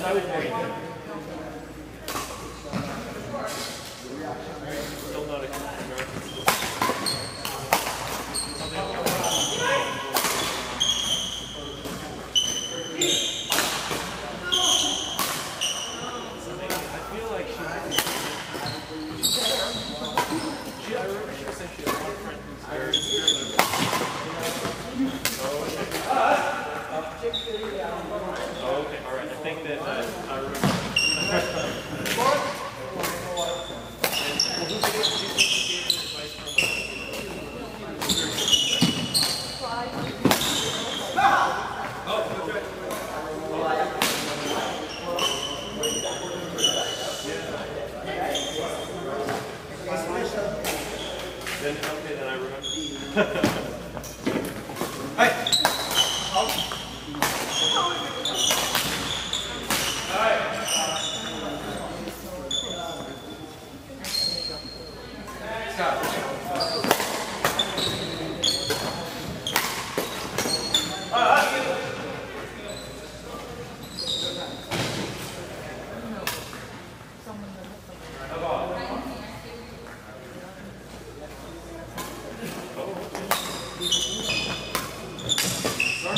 no point. Then, okay, then I remember.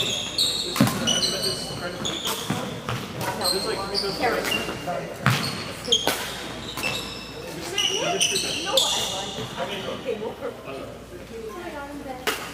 No, I want to. Okay, we'll. Put it on the.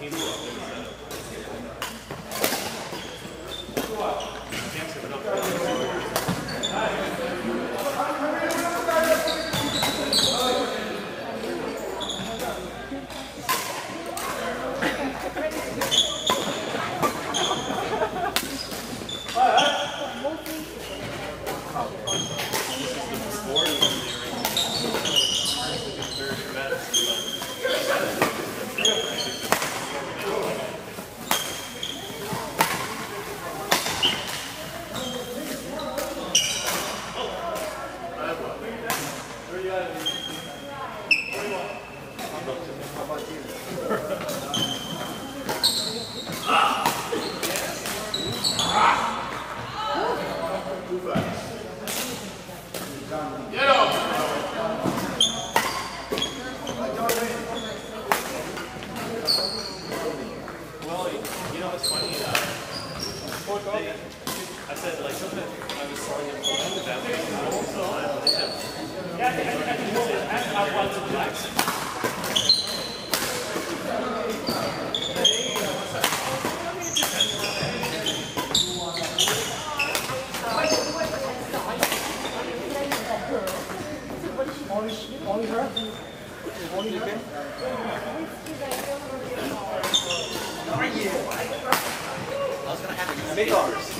he blew. I said, like, something. I was sorry about along with them. Yeah, I. I want to relax. Amigos.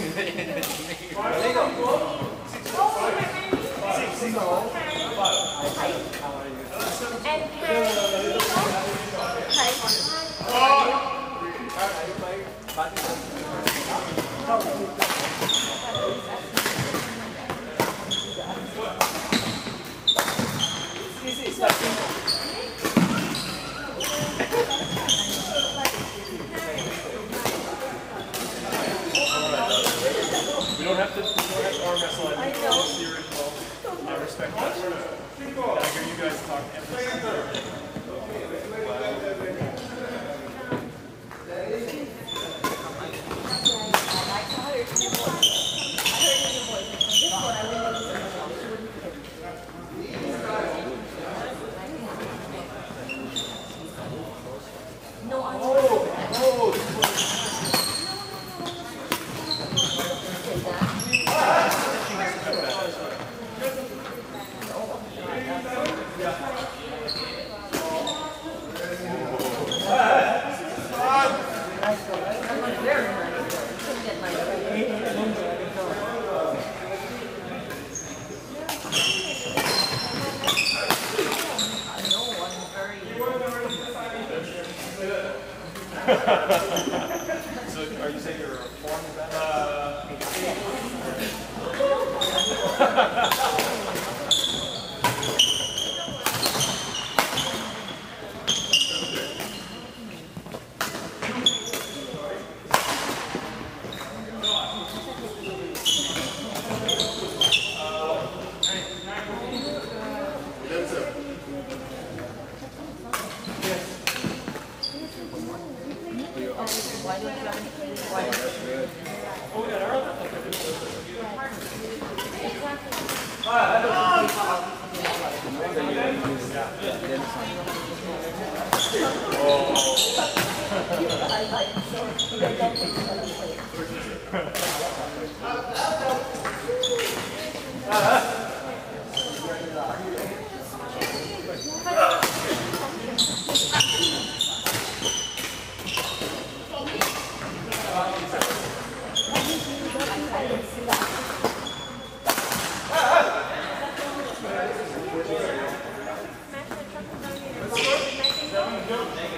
Amigos. Single. Single.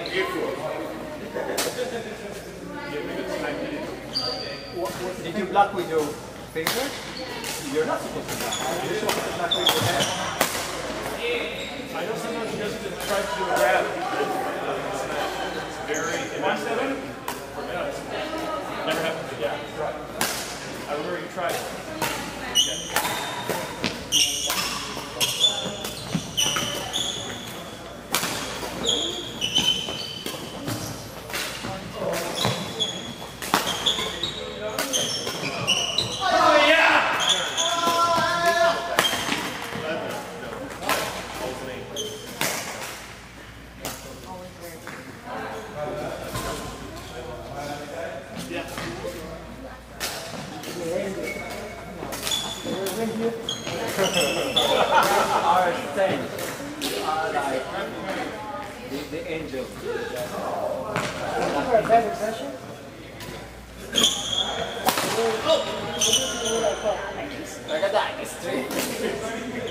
Did you block with your finger? You're not supposed to block. You're supposed to block with your hand. I know sometimes you just try to grab. It's it's very, it might seven. For me, it's never happened. Yeah, right. I remember you tried it. Our saints are like the, the angels. For a better session? Like a dynasty.